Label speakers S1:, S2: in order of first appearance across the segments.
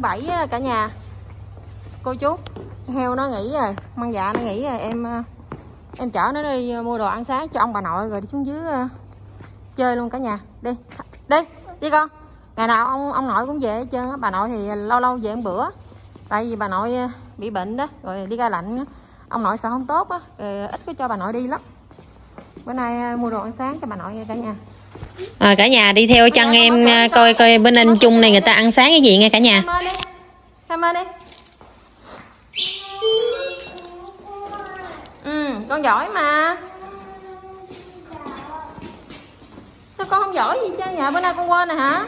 S1: bảy cả nhà. Cô chú, heo nó nghỉ rồi, măng dạ nó nghỉ rồi, em ờ, em chở nó đi mua đồ ăn sáng cho ông bà nội rồi đi xuống dưới ờ, chơi luôn cả nhà. Đi đi đi con. Ngày nào ông ông nội cũng về hết trơn á. Bà nội thì lâu lâu về một bữa. Tại vì bà nội ờ, bị bệnh đó, rồi đi ra lạnh ông nội sợ không tốt á ít có cho bà nội đi lắm. Bữa nay mua đồ ăn sáng cho bà nội nha cả nhà à, cả nhà đi theo chân em ờ, coi coi bên anh chung này người ta ăn sáng cái gì nha cả nhà.
S2: Cảm ơn đi.
S1: Ừ con giỏi mà. Sao con không giỏi gì chứ? Nhà bữa nay con quên nè hả?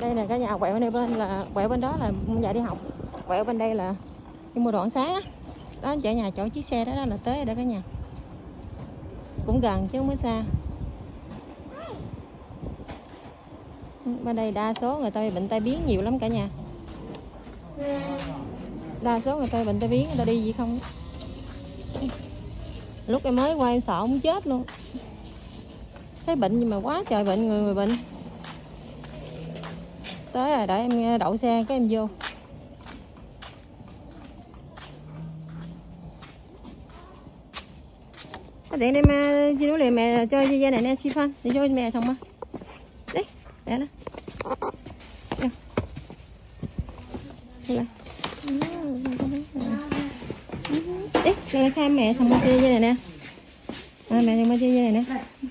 S1: Đây nè cả nhà quẹo bên đây bên là quẹo bên đó là dạ đi học. Quẹo bên đây là đi mua đồ ăn sáng á. Đó chở nhà chỗ chiếc xe đó, đó là tới rồi đó cả nhà cũng gần chứ không có xa. Bên đây đa số người ta bị bệnh tai biến nhiều lắm cả nhà. Đa số người ta bệnh tai biến, người ta đi gì không? Lúc em mới qua em sợ không chết luôn. Thấy bệnh nhưng mà quá trời bệnh, người người bệnh. Tới rồi đợi em đậu xe cái em vô. Để em à, đem chị nói liền mẹ à, cho dây này nè chị phân để cho mẹ xong mà. Đấy để đó. Đây. Là. Đấy, đây là khai mẹ thằng chơi dây này nè. À, mẹ chơi này nè.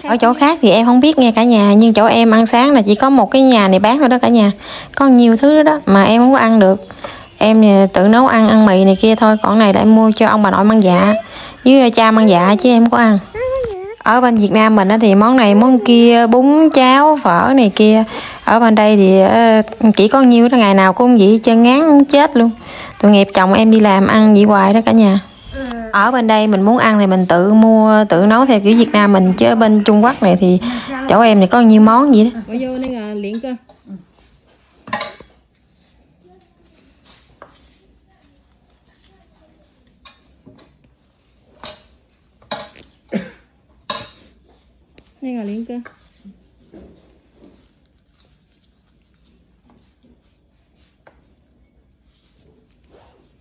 S1: Ở chỗ khác thì em không biết nghe cả nhà nhưng chỗ em ăn sáng là chỉ có một cái nhà này bán thôi đó cả nhà. Có nhiều thứ đó, đó mà em không có ăn được em tự nấu ăn ăn mì này kia thôi. Còn này là em mua cho ông bà nội mang dạ. Với cha mang dạ chứ em không có ăn. Ở bên Việt Nam mình thì món này, món kia, bún cháo, phở này kia. Ở bên đây thì ờ, chỉ có nhiêu đó, ngày nào cũng vậy chân ngán chết luôn. Tội nghiệp chồng em đi làm ăn vậy hoài đó cả nhà. Ở bên đây mình muốn ăn thì mình tự mua, tự nấu theo kiểu Việt Nam mình. Chứ ở bên Trung Quốc này thì chỗ em thì có nhiêu món vậy đó. Vô là luyện cơ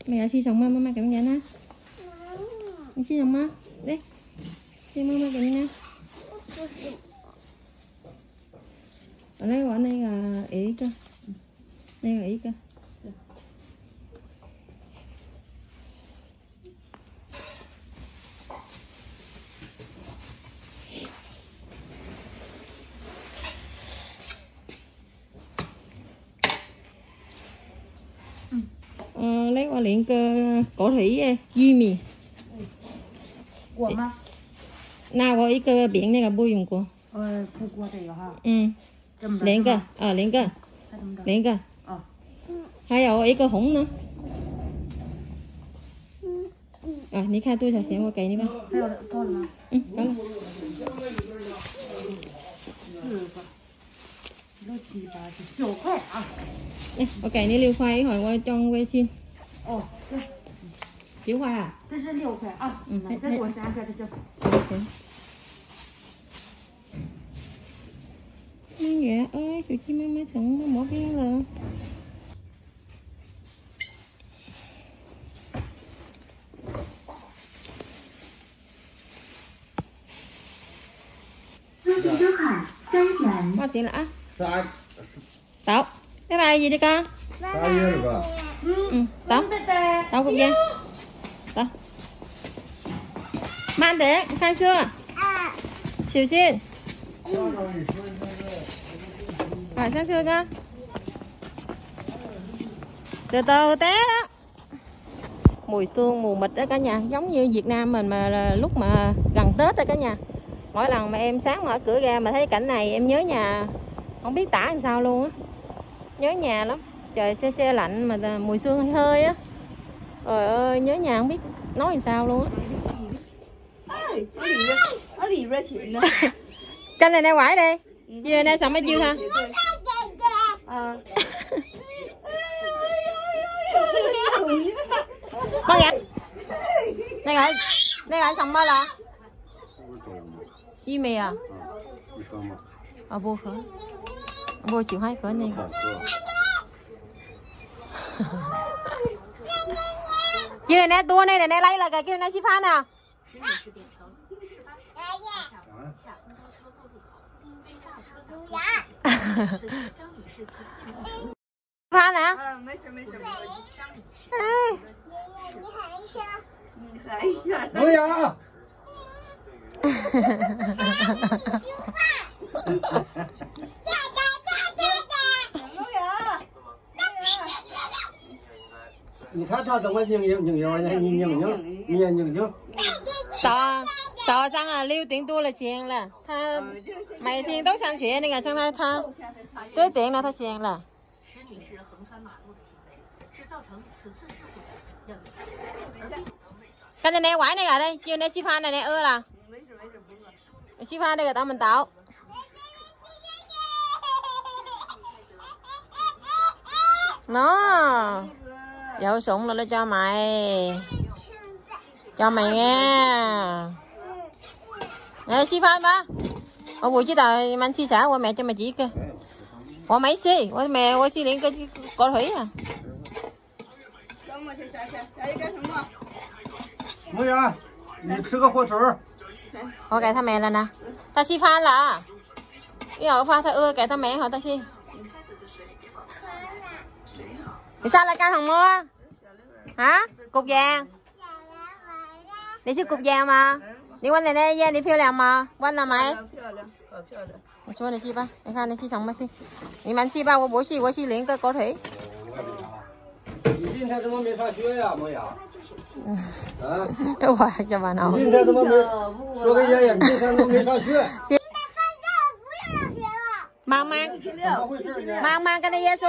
S1: mẹ đã xí mama má cảm nhận nè mẹ xí xong má đi xin mama má cảm nhận ở đây quả này là ý cơ. Đây là ý cơ ờ, lấy qua liền cơ cổ thủy duy mì.
S2: Của mà.
S1: Nào có ý cơ biển này là bôi dùng của.
S2: Ờ phụ của thì hả?
S1: Ừ.
S2: Ờ,
S1: liền cơ. ờ liền cơ.
S2: Liền cơ. Hay là
S1: ý cơ
S2: hủng
S1: nữa. Ờ, à, ní khai tôi sẽ xem qua cái đi ba ừ, có là ok
S2: ní lưu khoai hỏi qua
S1: trong quay xin 了。
S2: 四个，六七八九九块啊！
S1: Đây,我给你六块，一会儿我装微信。
S2: 哦，这
S1: 九块啊？
S2: 这是六块啊，
S1: 嗯
S2: 来再给我三个，这行。
S1: 行。Má dạ ơi, tụi chim má má thận má bỏ cái rồi. Bao tiền lạ?
S3: Sai,
S1: Tậu. Bye bye gì đi con?
S3: sai rồi bà.
S1: Ừ, tậu. Tậu cũng vậy. Tậu. Man đến, khang chưa? Xỉu xin. Rồi sáng xưa con? Từ từ té đó. Mùi xương mù mịt đó cả nhà. Giống như Việt Nam mình mà lúc mà gần Tết đó cả nhà. Mỗi lần mà em sáng mở cửa ra mà thấy cảnh này em nhớ nhà. Không biết tả làm sao luôn á. Nhớ nhà lắm trời xe xe lạnh mà mùi xương hơi hơi á. Trời ơi nhớ nhà không biết nói làm sao luôn á. Canh này nè quải đi. Giờ nè xong mấy chưa ha Bao dạ. Này rồi Này rồi xong bao là? Gì mè à? À vô khởi. Vô chịu hai khởi này 给奶奶多奶奶来了个，给奶吃饭呢。张女士去饭呢？
S2: 嗯，没事没事。
S1: 张女士，爷爷
S2: 你喊一声。
S3: 你喊
S2: 一声。龙阳。哈哈哈哈哈哈。
S3: 你看他怎么拧拧拧拧拧拧拧拧拧拧拧，
S1: sợ sợ sang à lưu tiền tua là chuyện là tha mày thiên tốt sang chuyện này cả sang tha tha tới tiền là tha chuyện là
S4: 石女士横穿马路的行为，是造成此次事故的要有
S1: cái này nè quải này cả đây chiều nay xí phan này nè ơ là
S2: 没事没事，不饿。
S1: xí phan đây là tao mình tạo nó dẫu súng là nó cho mày. Cho mày nghe. Nè xí phai ba. Ô buổi chứ tờ mình xí xả qua mẹ cho mày chỉ kìa. Qua mấy xí qua mẹ qua xí điện cái con thủy à?
S3: Mới à? Mày cứ cái hoa
S1: tử ok thằng mẹ là nè ta xí phai là. Cái họ pha ta ưa cái thằng mẹ họ ta xí 你下来干什么啊？啊，狗眼。你是狗眼吗？你问奶奶眼你
S2: 漂亮吗？问了
S1: 没？我说你去吧，你看你去什么去？你们去吧，我不去，我去领个狗腿。
S3: 你今天怎么没上学呀、啊，梦？嗯，啊，
S1: 我还加
S3: 班
S1: 呢。
S3: 今天怎么没？说个爷爷，你今天怎么没上学。
S1: 现在
S3: 放
S1: 假，
S3: 不用上学了。妈妈，妈妈跟那爷说。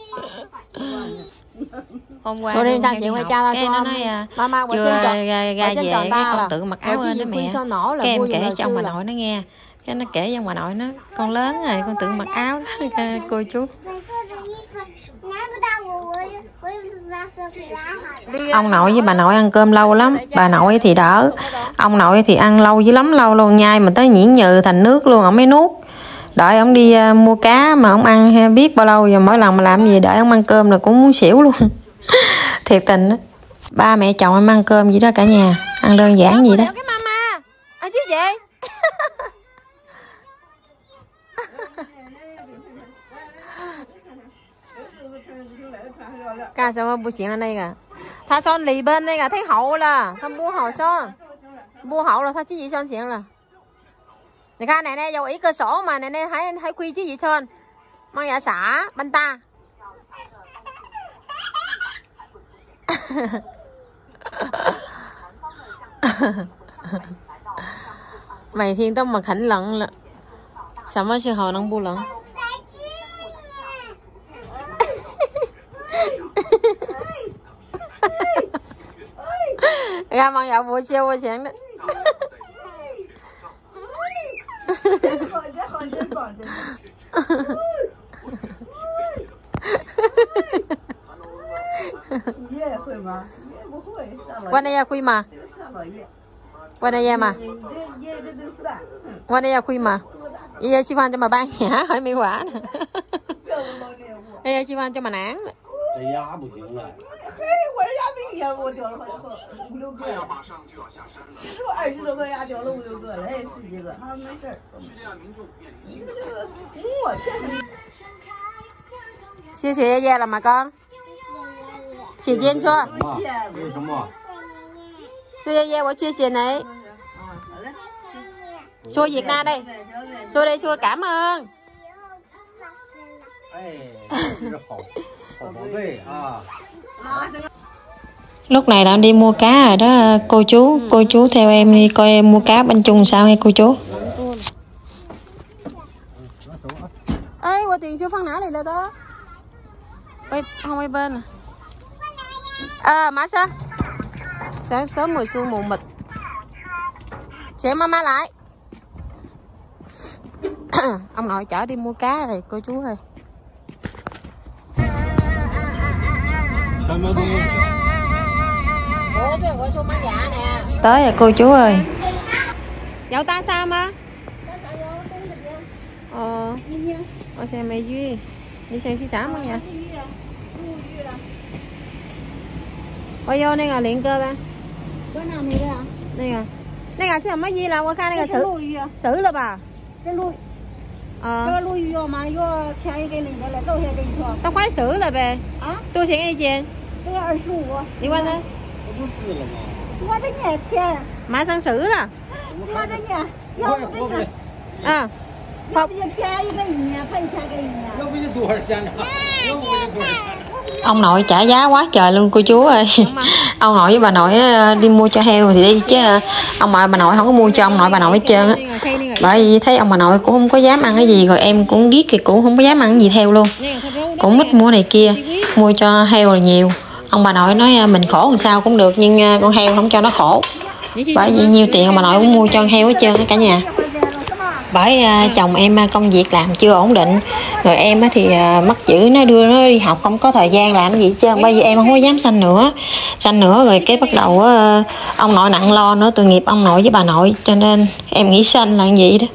S5: hôm qua
S1: tôi
S5: đi
S1: sang
S5: chị
S1: quay cha cho
S5: nó nói à,
S1: mama
S5: chưa ra về cái con tự mặc áo lên đó mẹ. cái em kể cho ông bà nội nó nghe. Cái nó kể cho bà nội nó. Con lớn rồi con tự mặc áo đó, cô chú. ông nội với bà nội ăn cơm lâu lắm. Bà nội thì đỡ. Ông nội thì ăn lâu dữ lắm lâu luôn nhai mà tới nhuyễn nhừ thành nước luôn ổng mới nuốt đợi ông đi à, mua cá mà ông ăn biết bao lâu rồi mỗi lần mà làm gì đợi ông ăn cơm là cũng muốn xỉu luôn. Thiệt tình đó ba mẹ chồng em ăn cơm gì đó cả nhà ăn đơn giản gì đó.
S1: cái mama. À chứ gì ca sao mà bù xịn là đây cả tha son lì bên đây cả thấy hậu là. Tha bua hậu son? Bua hậu là tha chứ gì son xịn là này khai này nè, dầu ý cơ sổ mà này nè, hãy hãy quy chứ gì thôi mong dạ xả, banh ta. Mày thiên tâm mà khảnh lận là sao mà sư hồ năng bu lận? Ra mong dạo bùa siêu bùa chuyện đó.
S2: 你爷爷会吗？爷爷不会，
S1: 我
S2: 爷
S1: 爷
S2: 会吗？大。
S1: 我的也吗？
S2: 你爷爷这顿。我
S1: 的爷会吗？爷
S2: 爷吃
S1: 饭怎么办还没完呢。爷爷吃饭
S2: 怎么
S1: 难。
S3: 这牙不行了。
S2: 块钱每天给我掉了好五六个。马上就要下山了。是不二十多块钱掉了五六个了，还十几个？啊，没事儿。徐家民众面临辛
S1: 苦。谢谢爷爷了马哥。姐
S3: 姐坐。为什么？
S1: 说爷
S2: 爷，我谢
S1: 谢你。说一
S2: 干嘞，
S1: 说嘞说感恩。
S3: 哎，这是好好宝贝啊。
S5: Lúc này đã đi mua cá rồi đó cô chú. Cô chú theo em đi coi em mua cá bên chung sao hay cô chú.
S1: Ê qua tiền chưa phân nã này là đó quay không quay bên à. À má sao? Sáng sớm mùi sương mù mịt. Sẽ mama lại. Ông nội chở đi mua cá rồi cô chú ơi tới rồi cô chú ơi. Dậu ta sao mà ờ. Ô ờ, xe mày duy đi xe xí xả mà nha. Ôi vô đây là liền cơ ba. Đây à đây là chứ là mấy gì là qua cái này là xử xử là bà ờ. tao khoái xử là về. Tôi sẽ
S2: nghe gì
S1: đi qua đây.
S2: 我的年钱，
S1: má sang xử là
S2: 我的年，要不这个，
S1: à
S2: 要不就便宜给一年，赔钱给一年。
S3: 要不就多少钱呢？要不就多少钱呢？
S5: ông nội trả giá quá trời luôn cô chú ơi ông nội với bà nội á, đi mua cho heo thì đi chứ ông nội bà nội không có mua cho ông nội bà nội hết trơn á
S1: đi rồi khai đi rồi
S5: bởi vì thấy ông bà nội cũng không có dám ăn cái gì rồi em cũng biết thì cũng không có dám ăn cái gì theo luôn
S1: đi rồi khai rau đó
S5: cũng ít mua này kia mua cho heo là nhiều ông bà nội nói à, mình khổ làm sao cũng được, nhưng à, con heo không cho nó khổ. Bởi vì nhiêu tiền ông bà nội cũng mua cho con heo hết trơn cả nhà. Bởi à, chồng em công việc làm chưa ổn định, rồi em thì mất chữ, nó đưa nó đi học, không có thời gian làm gì hết trơn. Bởi vì em không có dám sanh nữa. Sanh nữa rồi cái bắt đầu ông nội nặng lo nữa, tội nghiệp ông nội với bà nội, cho nên em nghĩ sanh là vậy đó.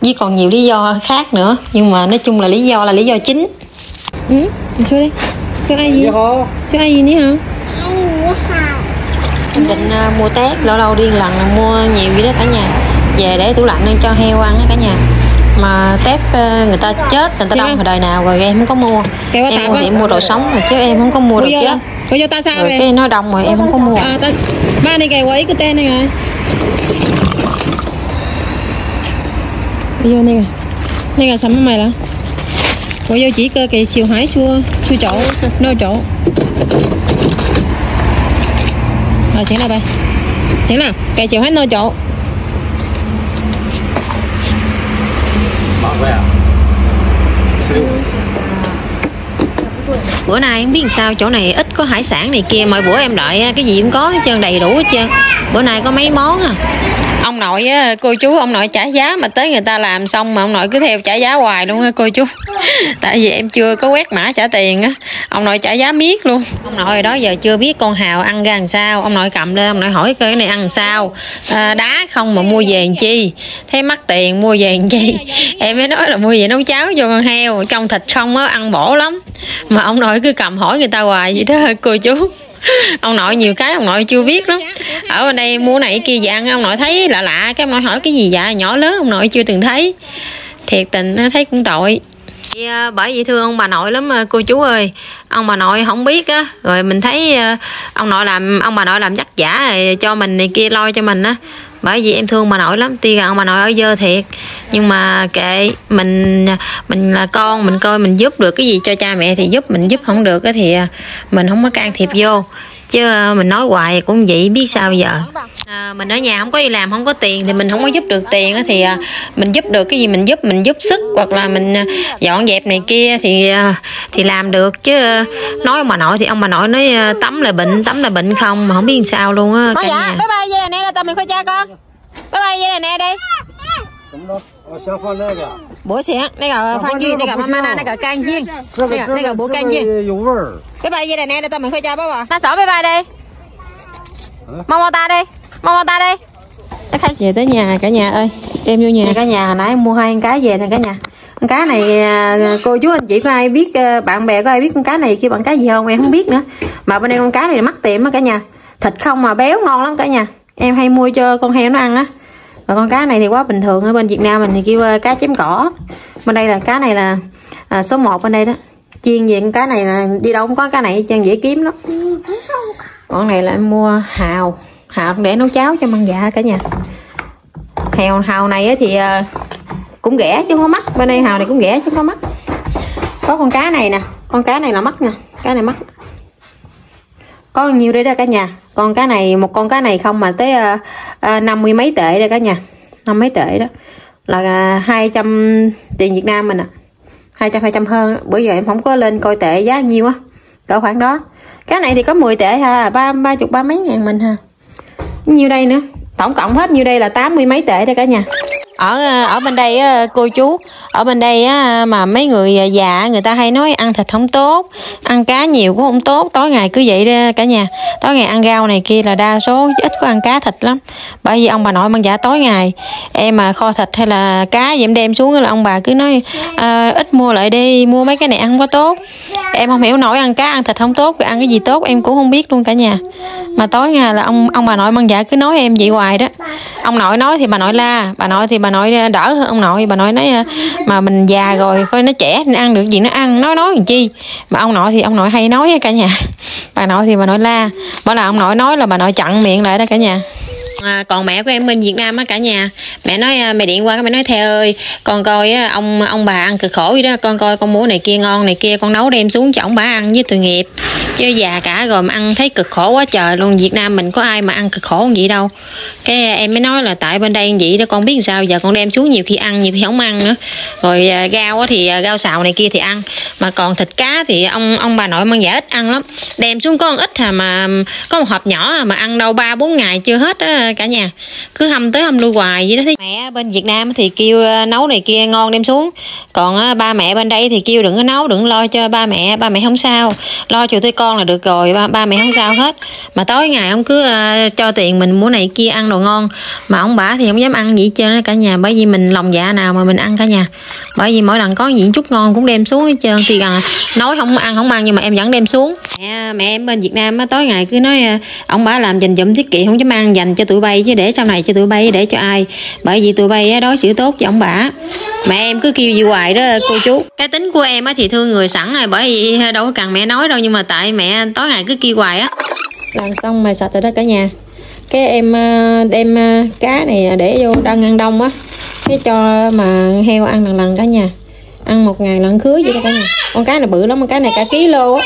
S5: Với còn nhiều lý do khác nữa, nhưng mà nói chung là lý do là lý do chính.
S1: Ừ mình chưa đi chào ai gì
S3: dạ
S1: chào ai gì nữa hả?
S5: Anh định uh, mua tép lâu lâu điên lần mua nhiều vậy đó cả nhà. Về để tủ lạnh nên cho heo ăn đó cả nhà. Mà tép à, người ta chết người ta đông hồi đời nào rồi em không có mua.
S1: Kêu
S5: em mua thì mua đồ sống rồi chứ em không có mua đồ chết
S1: rồi cho ta sao
S5: rồi cái nó đông rồi em không có mua.
S1: À, ta... ba này kìa quấy cái tên này rồi. Vô giờ này này là sắm mày là cô vô chỉ cơ kỳ chiều hải xua xua chỗ nơi chỗ rồi sẽ nào bay sẽ nào kệ chiều hải nơi chỗ
S3: 八块啊？十六。
S5: bữa nay không biết làm sao chỗ này ít có hải sản này kia mọi bữa em đợi á, cái gì cũng có hết trơn đầy đủ hết trơn bữa nay có mấy món à ông nội á cô chú ông nội trả giá mà tới người ta làm xong mà ông nội cứ theo trả giá hoài luôn á cô chú. Tại vì em chưa có quét mã trả tiền á ông nội trả giá miết luôn. Ông nội đó giờ chưa biết con hào ăn ra làm sao. Ông nội cầm lên ông nội hỏi cái này ăn làm sao. À, đá không mà mua về làm chi? Thấy mắc tiền mua về làm chi? Em mới nói là mua về nấu cháo cho con heo. Trong thịt không á ăn bổ lắm. Mà ông nội cứ cầm hỏi người ta hoài vậy đó cô chú. ông nội nhiều cái ông nội chưa biết lắm. Ở bên đây mua này kia dạng ông nội thấy lạ lạ, cái ông nội hỏi cái gì dạ nhỏ lớn, ông nội chưa từng thấy. Thiệt tình, nó thấy cũng tội. À, bởi vì thương ông bà nội lắm à, cô chú ơi. Ông bà nội không biết á, rồi mình thấy à, ông nội làm, ông bà nội làm chắc giả cho mình này kia, lo cho mình á bởi vì em thương bà nội lắm. Tuy rằng bà nội ở dơ thiệt. Nhưng mà kệ, mình mình là con, mình coi mình giúp được cái gì cho cha mẹ thì giúp, mình giúp không được thì à, mình không có can thiệp vô chứ à, mình nói hoài cũng vậy biết sao bây giờ? À, mình ở nhà không có đi làm không có tiền thì mình không có giúp được tiền á thì à, mình giúp được cái gì mình giúp mình giúp sức hoặc là mình à, dọn dẹp này kia thì thì làm được. Chứ nói ông bà nội thì ông bà nội nói tắm là bệnh tắm là bệnh không mà không biết làm sao luôn á cả
S1: dạ
S5: nhà.
S1: bye bye dây này nè tao mình khoai cha con. Bye bye dây này nè đi bố xé đây cả phan chiên đây cả mama đây cả can chiên đây
S3: cả
S1: đây
S3: cả
S1: bố can chiên cái bài gì này nè? Để tao mình khơi cha bố bà. Nó sổ bye bye đây mau ta đây mau ta đây nó khai về tới nhà cả nhà ơi. Em vô nhà.
S5: Cả nhà hồi nãy mua hai con cá về nè cả nhà. Con cá này à, cô chú anh chị có ai biết à, bạn bè có ai biết con cá này kêu bằng cá gì không? Em không biết nữa. Mà bên đây con cá này mắc tiệm á cả nhà. Thịt không mà béo ngon lắm cả nhà. Em hay mua cho con heo nó ăn á và con cá này thì quá bình thường ở bên Việt Nam mình thì kêu à, cá chém cỏ. Bên đây là cá này là à, số 1 bên đây đó. Chiên về con cá này là đi đâu cũng có cá này chân dễ kiếm lắm. Con này là em mua hào hào để nấu cháo cho măng dạ cả nhà. Hào hào này thì à, cũng rẻ chứ không có mắc. Bên đây hào này cũng rẻ chứ không có mắc. Có con cá này nè con cá này là mắc nè cá này mắc có nhiêu đấy đó cả nhà. Con cá này một con cá này không mà tới năm uh, năm mươi mấy tệ đây cả nhà. Năm mấy tệ đó. Là à, hai trăm tiền Việt Nam mình à hai trăm hai trăm hơn. Bữa giờ em không có lên coi tệ giá nhiêu á. Cỡ khoảng đó. Cái này thì có 10 tệ ha. Ba ba chục ba mấy ngàn mình ha. Nhiêu đây nữa? Tổng cộng hết nhiêu đây là tám mươi mấy tệ đây cả nhà. Ở ờ, ở bên đây cô chú ở bên đây á mà mấy người già người ta hay nói ăn thịt không tốt ăn cá nhiều cũng không tốt tối ngày cứ vậy đó cả nhà. Tối ngày ăn rau này kia là đa số ít có ăn cá thịt lắm. Bởi vì ông bà nội mang giả tối ngày em mà kho thịt hay là cá gì em đem xuống là ông bà cứ nói à, ít mua lại đi mua mấy cái này ăn không có tốt. Em không hiểu nổi ăn cá ăn thịt không tốt ăn cái gì tốt em cũng không biết luôn cả nhà. Mà tối ngày là ông ông bà nội mang giả cứ nói em vậy hoài đó. Ông nội nói thì bà nội la bà nội thì bà nội đỡ hơn ông nội bà nội nói ờ, mà mình già rồi coi nó trẻ nên ăn được gì nó ăn, nói nói làm chi? Mà ông nội thì, ông nội hay nói cả nhà. Bà nội thì bà nội la. Bảo là ông nội nói là bà nội chặn miệng lại đó cả nhà à, còn mẹ của em bên Việt Nam á cả nhà. Mẹ nói à, mẹ điện qua mẹ nói theo ơi con coi á, ông ông bà ăn cực khổ vậy đó. Con coi con mua này kia ngon này kia con nấu đem xuống cho ông bà ăn với tội nghiệp. Chứ già cả rồi mà ăn thấy cực khổ quá trời luôn. Việt Nam mình có ai mà ăn cực khổ như vậy đâu. Cái à, em mới nói là tại bên đây vậy đó con biết sao giờ con đem xuống nhiều khi ăn nhiều khi không ăn nữa. Rồi à, rau thì à, rau xào này kia thì ăn. Mà còn thịt cá thì ông ông bà nội mang giả ít ăn lắm. Đem xuống con ít à mà có một hộp nhỏ mà ăn đâu ba bốn ngày chưa hết á cả nhà. Cứ hâm tới hâm lui hoài vậy đó mẹ bên Việt Nam thì kêu nấu này kia ngon đem xuống. Còn ba mẹ bên đây thì kêu đừng có nấu đừng lo cho ba mẹ ba mẹ không sao. Lo cho tôi con là được rồi ba, ba mẹ không sao hết. Mà tối ngày ông cứ uh, cho tiền mình mua này kia ăn đồ ngon. Mà ông bả thì không dám ăn gì trơn cả nhà bởi vì mình lòng dạ nào mà mình ăn cả nhà. Bởi vì mỗi lần có gì chút ngon cũng đem xuống hết trơn. Thì gần nói không ăn không ăn nhưng mà em vẫn đem xuống. Mẹ mẹ em bên Việt Nam á tối ngày cứ nói ông bả làm dành dụm tiết kiệm không dám ăn dành cho tụi bay chứ để sau này cho tụi bay để cho ai. Bởi vì tụi bay đối xử tốt cho ông bả mẹ em cứ kêu gì hoài đó cô chú. Cái tính của em á thì thương người sẵn rồi bởi vì đâu có cần mẹ nói đâu nhưng mà tại mẹ tối ngày cứ kêu hoài á. Làm xong mà sạch rồi đó cả nhà. Cái em đem cá này để vô đang ăn đông á. Cái cho mà heo ăn lần lần cả nhà. Ăn một ngày lần cưới vậy đó cả nhà. Con cá này bự lắm con cá này cả ký lô á